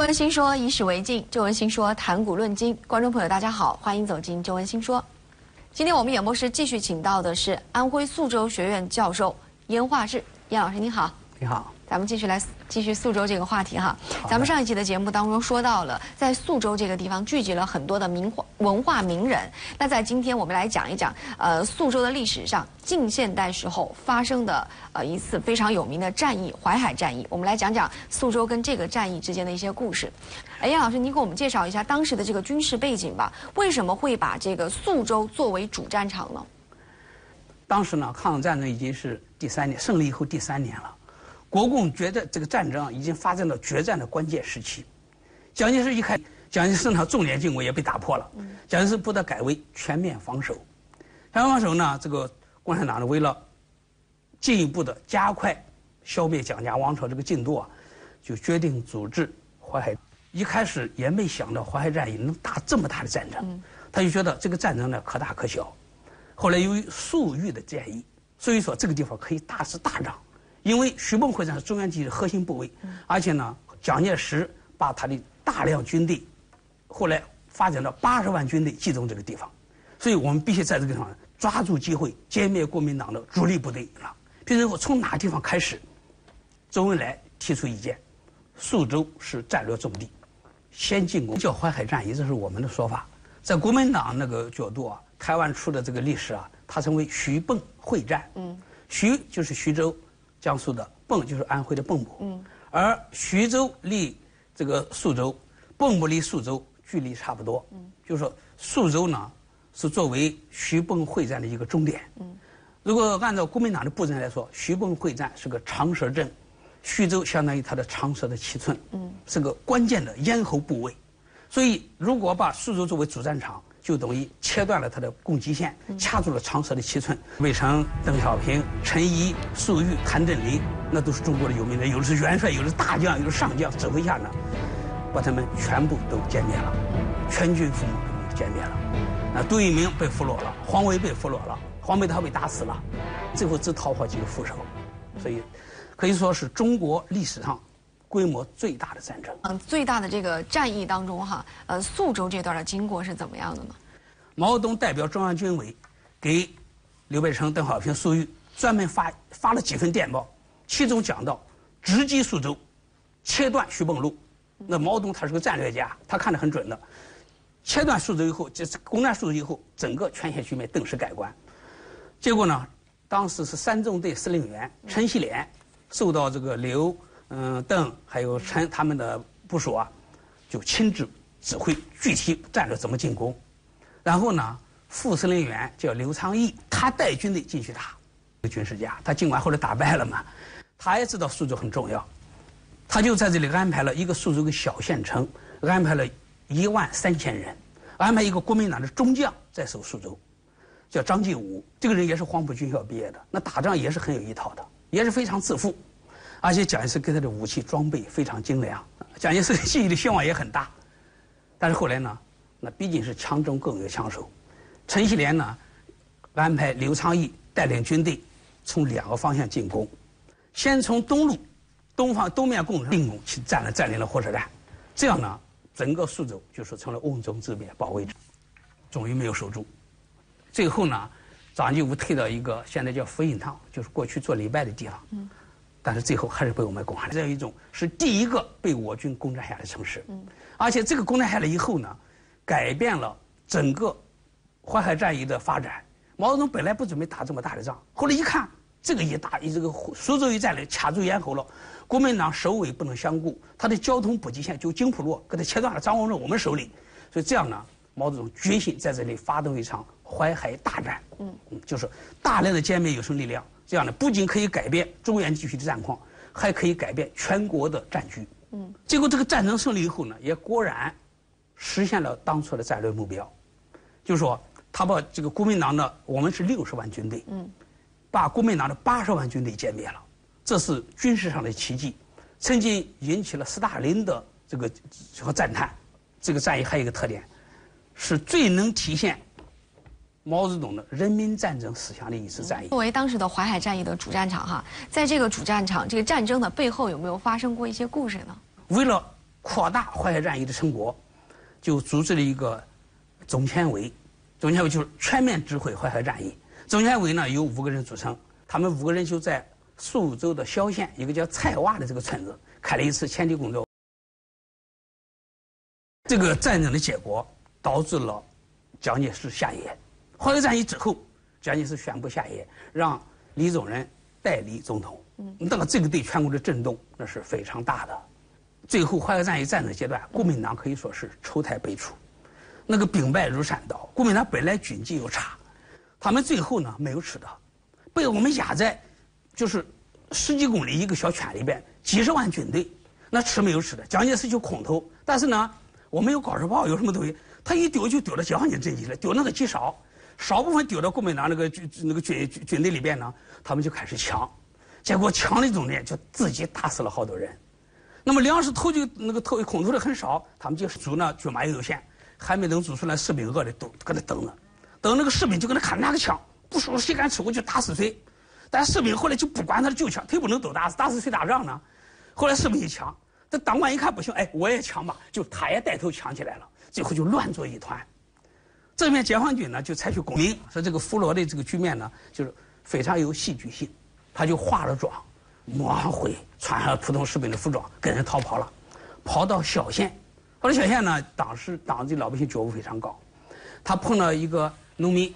周文新说：“以史为镜。”旧文新说：“谈古论今。”观众朋友，大家好，欢迎走进旧文新说。今天我们演播室继续请到的是安徽宿州学院教授燕化志，燕老师您好。你好。咱们继续来继续宿州这个话题哈。咱们上一期的节目当中说到了，在宿州这个地方聚集了很多的名画文化名人。那在今天我们来讲一讲，呃，宿州的历史上近现代时候发生的呃一次非常有名的战役——淮海战役。我们来讲讲宿州跟这个战役之间的一些故事。哎，叶老师，您给我们介绍一下当时的这个军事背景吧？为什么会把这个宿州作为主战场呢？当时呢，抗日战争已经是第三年，胜利以后第三年了。国共决战这个战争啊已经发展到决战的关键时期，蒋介石一看，蒋介石呢重点进攻也被打破了，蒋介石不得改为全面防守。全面防守呢，这个共产党呢为了进一步的加快消灭蒋家王朝这个进度啊，就决定组织淮海。一开始也没想到淮海战役能打这么大的战争，他就觉得这个战争呢可大可小。后来由于粟裕的建议，所以说这个地方可以大是大仗。因为徐蚌会战是中原地区的核心部位，而且呢，蒋介石把他的大量军队，后来发展到八十万军队集中这个地方，所以我们必须在这个地方抓住机会歼灭国民党的主力部队啊。比如说从哪个地方开始？周恩来提出意见，宿州是战略重地，先进攻叫淮海战役，这是我们的说法。在国民党那个角度啊，台湾出的这个历史啊，它称为徐蚌会战。嗯，徐就是徐州。江苏的蚌就是安徽的蚌埠，嗯，而徐州离这个宿州，蚌埠离宿州距离差不多，嗯，就是说宿州呢是作为徐蚌会战的一个终点，嗯，如果按照国民党的布阵来说，徐蚌会战是个长蛇阵，徐州相当于它的长蛇的七寸，嗯，是个关键的咽喉部位，所以如果把宿州作为主战场。就等于切断了他的供给线，掐住了长蛇的七寸。魏成、邓小平、陈仪、粟裕、谭震林，那都是中国的有名人，有的是元帅，有的是大将，有的上将指挥下呢，把他们全部都歼灭了，全军覆没，歼灭了。啊，杜聿明被俘虏了，黄维被俘虏了，黄梅涛被打死了，最后只逃跑几个副手，所以可以说是中国历史上。规模最大的战争，嗯，最大的这个战役当中哈，呃，宿州这段的经过是怎么样的呢？毛泽东代表中央军委，给刘伯承、邓小平、粟裕专门发发了几份电报，其中讲到直击宿州，切断徐蚌路。那毛泽东他是个战略家，他看得很准的。切断宿州以后，就是攻占宿州以后，整个全线局面顿时改观。结果呢，当时是三纵队司令员陈锡联受到这个刘。嗯，邓还有陈他们的部署啊，就亲自指挥具体战略怎么进攻。然后呢，副司令员叫刘昌义，他带军队进去打。个军事家，他尽管后来打败了嘛，他也知道苏州很重要，他就在这里安排了一个苏州的小县城，安排了一万三千人，安排一个国民党的中将在守苏州，叫张继武。这个人也是黄埔军校毕业的，那打仗也是很有一套的，也是非常自负。而且蒋介石给他的武器装备非常精良，蒋介石心里的希望也很大，但是后来呢，那毕竟是强中更有强手，陈锡联呢安排刘昌义带领军队从两个方向进攻，先从东路东方东面攻进攻去占了占领了火车站，这样呢整个苏州就是成了瓮中之鳖保卫战，终于没有守住，最后呢张继武退到一个现在叫福音堂，就是过去做礼拜的地方。但是最后还是被我们攻下来。这样一种是第一个被我军攻占下来的城市，而且这个攻占下来以后呢，改变了整个淮海战役的发展。毛泽东本来不准备打这么大的仗，后来一看这个一打，这个苏州一战略卡住咽喉了，国民党首尾不能相顾，他的交通补给线就京浦路给他切断了，掌握在我们手里。所以这样呢，毛泽东决心在这里发动一场淮海大战，嗯，就是大量的歼灭有生力量。这样呢，不仅可以改变中原地区的战况，还可以改变全国的战局。嗯，结果这个战争胜利以后呢，也果然实现了当初的战略目标，就是说他把这个国民党的我们是六十万军队，嗯，把国民党的八十万军队歼灭了，这是军事上的奇迹，曾经引起了斯大林的这个和赞叹。这个战役还有一个特点，是最能体现。毛泽东的人民战争思想的一次战役。作为当时的淮海战役的主战场，哈，在这个主战场这个战争的背后，有没有发生过一些故事呢？为了扩大淮海战役的成果，就组织了一个总前委，总前委就是全面指挥淮海战役。总前委呢由五个人组成，他们五个人就在宿州的萧县一个叫蔡洼的这个村子开了一次前敌工作。这个战争的结果导致了蒋介石下野。淮海战役之后，蒋介石宣布下野，让李宗仁代理总统。那么这个对全国的震动那是非常大的。最后淮海战役战争阶段，国民党可以说是丑态百出，那个兵败如山倒。国民党本来军纪又差，他们最后呢没有吃的，被我们压在就是十几公里一个小圈里边，几十万军队，那吃没有吃的。蒋介石就空投，但是呢，我们有高射炮，有什么东西，他一丢就丢到解放军阵地了，丢那个极少，少部分丢到国民党那个军那个军军队里边呢，他们就开始抢。结果抢的中间就自己打死了好多人，那么粮食投就那个投空投的很少，他们就组那军马又有限，还没等组出来，士兵饿的都搁那等着，等那个士兵就搁那看拿个枪，不说谁敢吃我就打死谁，但士兵后来就不管他的旧枪，他也不能都打死，打死谁打仗呢？后来士兵一抢，这当官一看不行，哎，我也抢吧，就他也带头抢起来了，最后就乱作一团。这边解放军呢就采取攻明，说这个俘虏的这个局面呢就是非常有戏剧性。他就化了妆，抹上灰，穿上普通士兵的服装，跟人逃跑了，跑到萧县。跑到萧县呢，当时当地老百姓觉悟非常高。他碰到一个农民，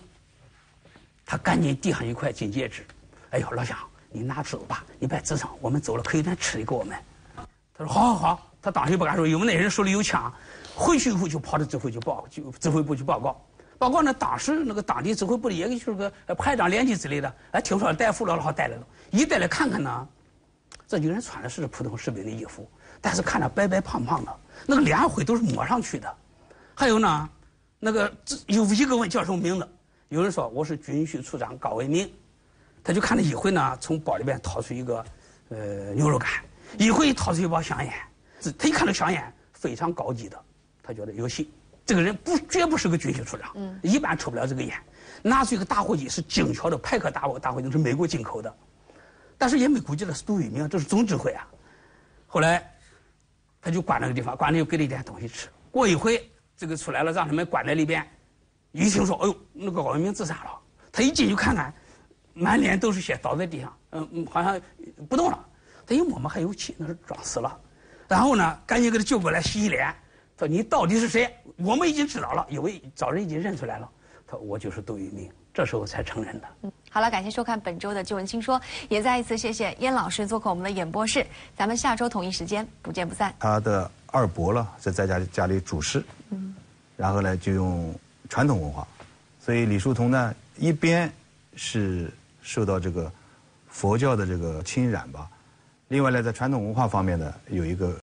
他赶紧递上一块金戒指。哎呦，老乡，你拿走吧，你别吱声，我们走了可以点吃的给我们。他说好好好，他当时也不敢说，因为那人手里有枪。回去以后就跑到指挥就报，就指挥部去报告。包括呢，当时那个当地指挥部的也就是个排长、连级之类的，哎，听说带俘虏了，好带来了。一带来看看呢，这几个人穿的是普通士兵的衣服，但是看着白白胖胖的，那个脸灰都是抹上去的。还有呢，那个有一个问叫什么名字，有人说我是军需处长高文明，他就看着一回呢，从包里边掏出一个呃牛肉干，一回掏出一包香烟，他一看这香烟非常高级的，他觉得有戏。这个人不绝不是个军需处长，一般抽不了这个烟。拿出一个打火机，是精巧的派克打火打火机，是美国进口的。但是也没估计了是杜聿明，这是总指挥啊。后来他就关那个地方，关了又给了一点东西吃。过一会，这个出来了，让他们关在里边。一听说，哎呦，那个高文明自杀了。他一进去看看，满脸都是血，倒在地上，嗯，好像不动了。他一摸摸还有气，那是装死了。然后呢，赶紧给他救过来洗洗脸。说你到底是谁？我们已经知道了，因为早人已经认出来了。他说我就是杜聿明。这时候才承认的。嗯，好了，感谢收看本周的《旧闻轻说》，也再一次谢谢燕老师做客我们的演播室。咱们下周同一时间不见不散。他的二伯了在在家家里主事，嗯，然后呢就用传统文化，所以李叔同呢一边是受到这个佛教的这个侵染吧，另外呢在传统文化方面呢有一个